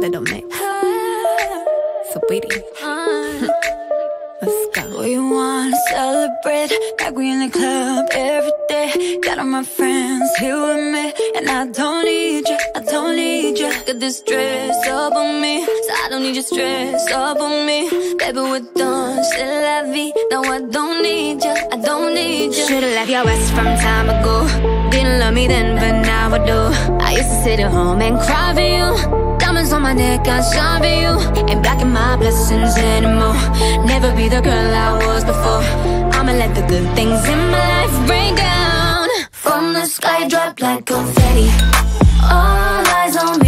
that don't make. Saweetie. Let's go. We wanna celebrate like we in the club every day. Got all my friends here with me, and I don't need you, I don't need you. Got this dress up on me, so I don't need your stress up on me. Baby, we're done, c'est la vie. No, I don't need you, I don't need you. Should've left your ass from time ago. Didn't love me then, but now I do. I used to sit at home and cry for you. My neck, I shine for you. Ain't blocking my blessings anymore. Never be the girl I was before. I'ma let the good things in my life rain down. From the sky, drop like confetti. All eyes on me,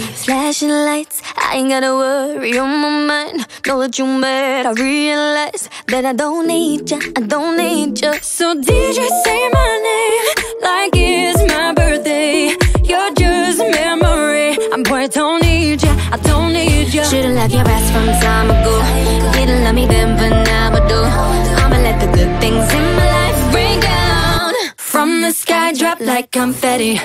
Flashing lights, I ain't gotta worry on my mind. Know that you mad, I realize that I don't need ya, I don't need ya. So DJ say my name like it's my birthday. You're just a memory. I'm boy, I don't need you. I don't need you. Should've left your ass from time ago. Didn't love me then, but now I do. I'ma let the good things in my life rain down. From the sky, drop like confetti.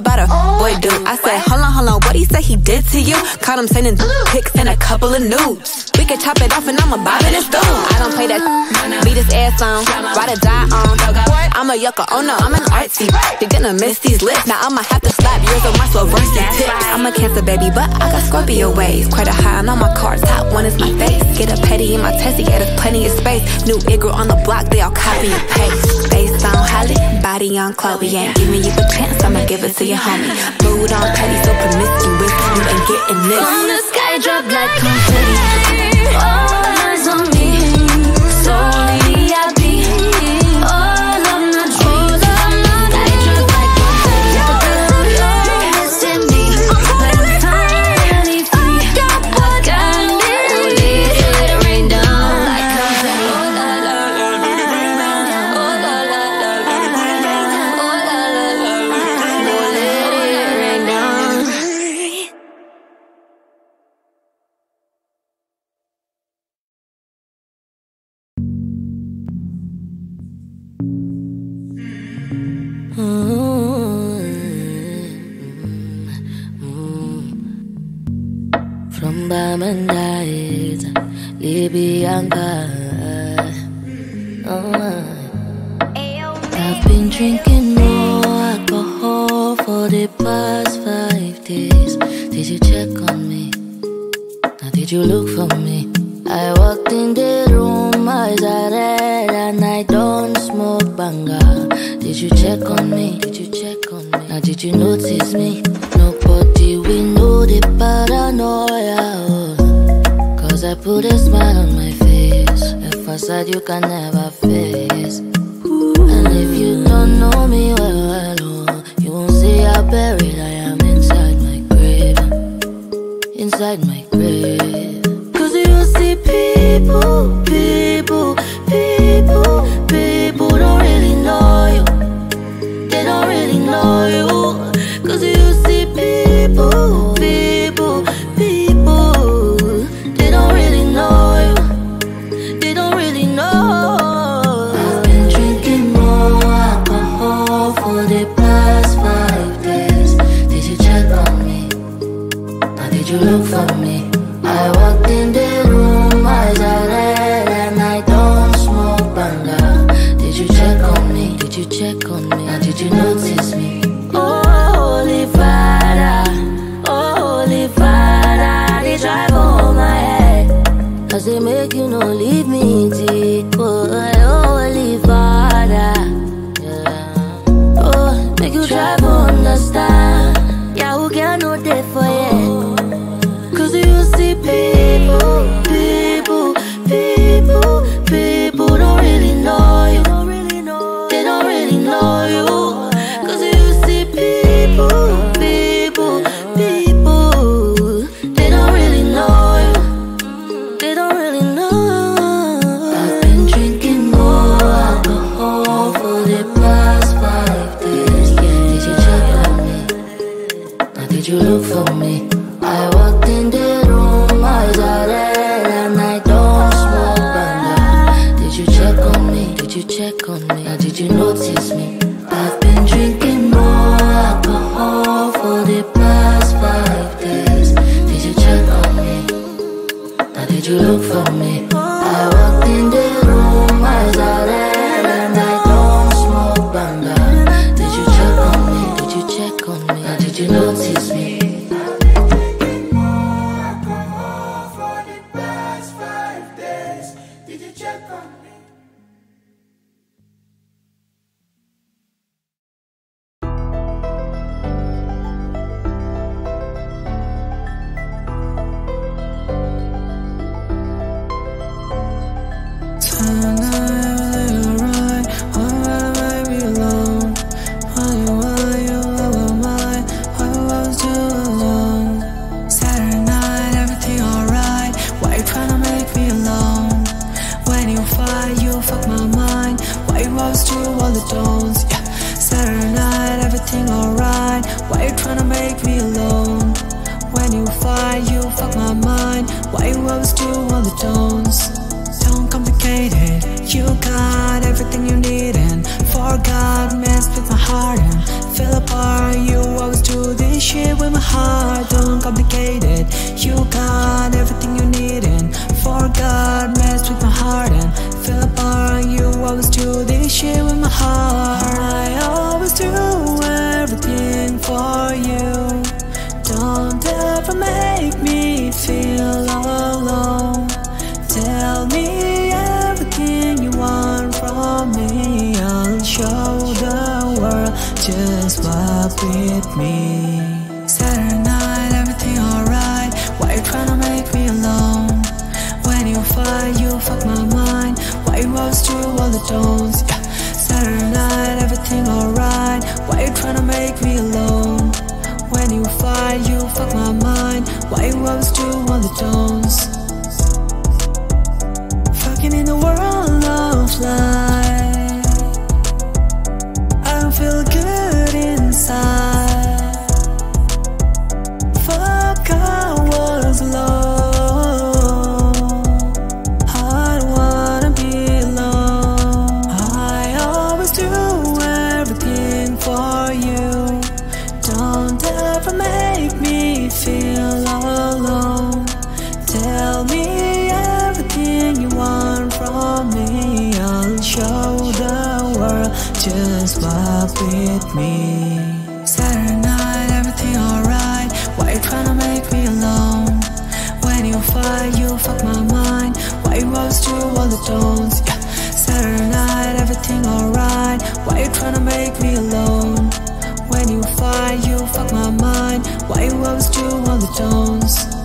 About a boy dude. I said, hold on, hold on, what he say he did to you? Caught him sending pics and a couple of nudes. Could chop it off and I'ma bob in his dude. I don't play that beat his ass on, ride or die on. I'm a yucca, oh no, I'm an artsy. You're gonna miss these lips. Now I'ma have to slap yours on my versy tips. I'm a cancer baby, but I got Scorpio ways. Quite a high on all my cards, top one is my face. Get a petty in my testy, yeah, there's plenty of space. New Igor on the block, they all copy and paste. Face on Holly, body on Chloe. Ain't giving you the chance, I'ma give it to your homie. Mood on petty, so promiscuous, you ain't getting this. From the sky, drop like confetti. All Oh, I've been drinking more alcohol for the past five days. Did you check on me? Now, did you look for me? I walked in the room, eyes are red, and I don't smoke banga. Did you check on me? Did you check on me? Now, did you notice me? Nobody we know the paranoia. I put a smile on my face. A facade you can never face. And if you don't know me well, oh, you won't see how buried I am inside my grave. Inside my you you fuck my mind. Why you always do all the tones, Yeah. Saturday night, everything alright. Why you tryna make me alone? When you fight, you fuck my mind. Why you always do all the don'ts? Don't complicate it. You got everything you need and forgot, messed with my heart and fell apart. You always do this shit with my heart. Don't complicate it. You got everything you need and forgot, with me. Saturday night, everything alright. Why you tryna make me alone? When you fight, you fuck my mind. Why you always do all the don'ts? Yeah. Saturday night, everything alright. Why you tryna make me alone? When you fight, you fuck my mind. Why you always do all the don'ts? Fucking in the world of light. Always do all the tones Yeah. Saturday night, everything alright. Why you tryna make me alone? When you fight, you fuck my mind. Why you always do all the don'ts?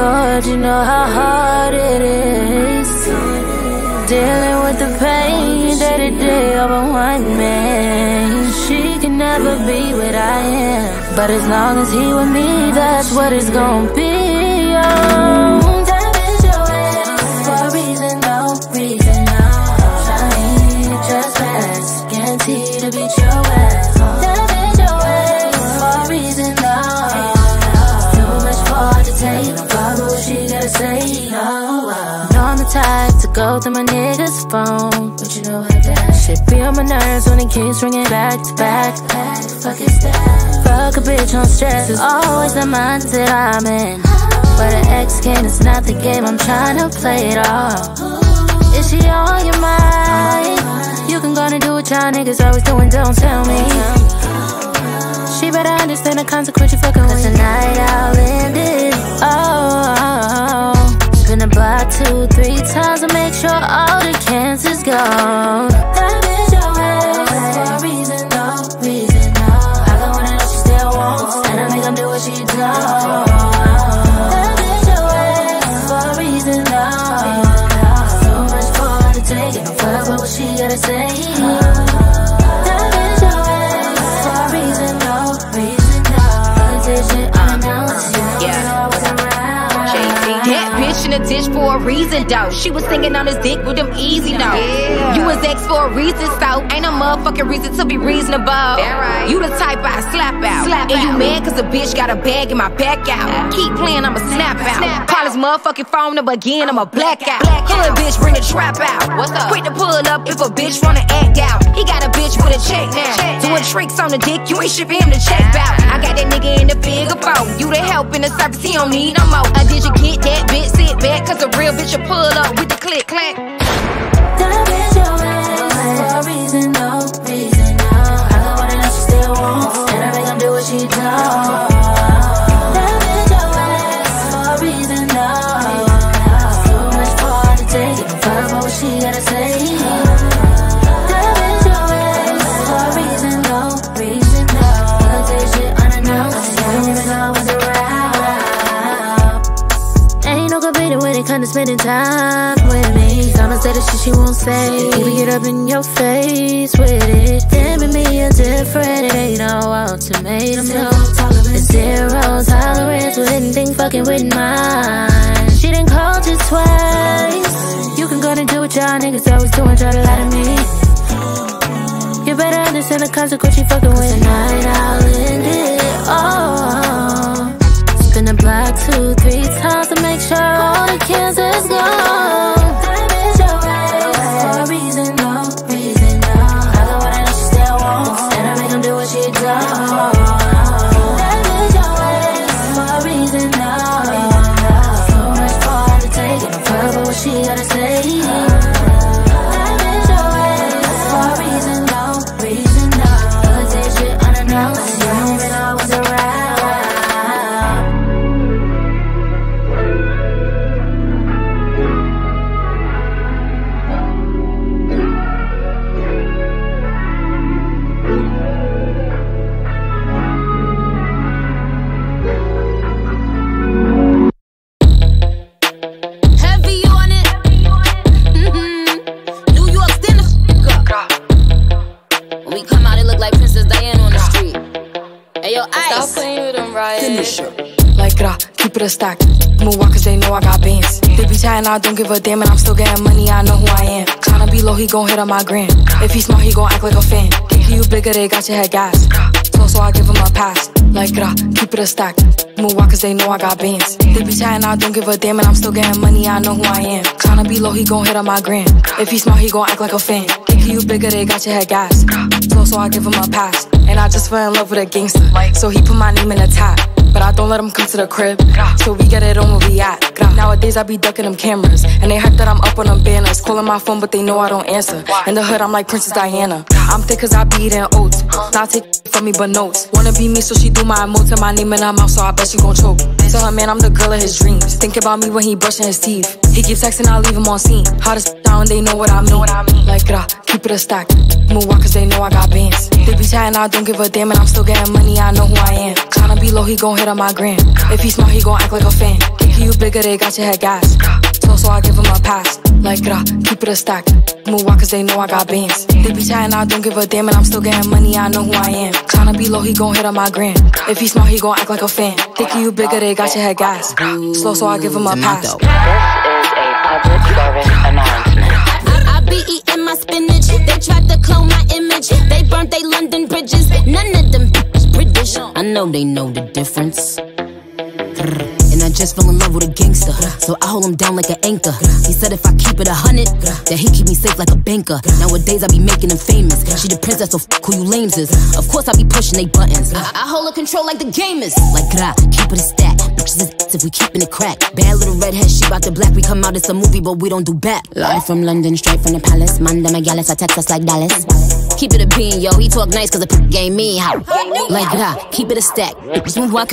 Lord, you know how hard it is. Dealing with the pain day to day of a one man. She can never be what I am. But as long as he with me, that's what it's gonna be oh. Type to my nigga's phone. But you know how that shit be on my nerves when it keeps ringing back to back. Back, fuck is that? Fuck a bitch on stress is always the mindset I'm in. But an ex game is not the game I'm trying to play it all. Is she on your mind? You can go and do what y'all niggas always doing, don't tell me. She better understand the consequence you fucking with. Cause tonight I'll end it. Oh, oh, oh. oh. The block two, three times to make sure all the cancer's gone. For a reason, no reason, she still I make do what she. For a reason, though. She was singing on his dick with them easy notes. You was ex for a reason, so ain't no motherfucking reason to be reasonable. right. You the type I slap out. Slap and you out. mad cause a bitch got a bag in my back out. Keep playing, I'ma snap out. Snap Call his motherfucking phone number again, I'ma black out. Hood bitch, bring the trap out. What's up? Quick to pull up if a bitch wanna act out. He got a bitch with a check now. Doing tricks on the dick, you ain't shipping him the check out. I got that nigga in the figure four. You the help in the service, he don't need no more. Uh, did you get that bitch? Sit back, cause a real bitch will pull up with the click clack. Spending time with me. I'ma say the shit she won't say. Even get up in your face with it. Them and me are different. It ain't no ultimatum. No. Zero tolerance with anything fucking with mine. She done called you twice. You can go and do what y'all niggas always doing. Try to lie to me. You better understand the consequence you fucking with. Tonight I'll end it. Oh. The block two, three times to make sure all the kids is gone. It a walk cause they know I got bands. They be chatting, I don't give a damn, and I'm still getting money, I know who I am. Tryna be low, he gon' hit on my gram. If he smart, he gon' act like a fan. Think you bigger, they got your head gas. So, so I give him a pass. Like gra, keep it a stack. Move walk cause they know I got bands. They be chatting, I don't give a damn, and I'm still getting money, I know who I am. Tryna be low, he gon' hit on my gram. If he smart, he gon' act like a fan. Think you bigger, they got your head gas. So, so I give him a pass. And I just fell in love with a gangster. So he put my name in the top. But I don't let him come to the crib. So we get it on where we at. Nowadays I be ducking them cameras. And they hype that I'm up on them banners. Calling my phone, but they know I don't answer. In the hood, I'm like Princess Diana. I'm thick cause I be eating oats. Not take from me, but notes. Wanna be me, so she do my emotes and my name in her mouth, so I bet she gon' choke. Tell her, man, I'm the girl of his dreams. Think about me when he brushing his teeth. He keeps texting, I leave him on scene. Hottest down, they know what I mean. Like, keep it a stack. Move walk cause they know I got bands. They be chatting, I don't give a damn, and I'm still getting money, I know who I am. Tryna be low, he gon' hit on my gram. If he smart, he gon' act like a fan. Think you bigger, they got your head gas. So, so I give him a pass. Like, gra, keep it a stack. Move walk cause they know I got bands. They be chatting, I don't give a damn, and I'm still getting money, I know who I am. Tryna be low, he gon' hit on my gram. If he smart, he gon' act like a fan. Think you bigger, they got your head gas. Slow, so I give him a pass. This is a public service announcement. I, I be eating my spinach. They tried to clone my image. They burnt they London bridges. None of them bitches British. I know they know the difference. And I just fell in love with a gangster. So I hold him down like an anchor. He said if I keep it a hundred, that he keep me safe like a banker. Nowadays I be making him famous. She the princess, so f who you lames is. Of course I be pushing they buttons. I, I hold a control like the gamers. Like gra, keep it a stat. Bitches is if we keeping it crack. Bad little redhead, she bout to black. We come out, it's a movie, but we don't do back. Live from London, straight from the palace. Man, them a gallus, I text us like Dallas. Keep it a bean, yo. He talk nice cause the p game mean how. Like gra, keep it a stack. Bitches move walk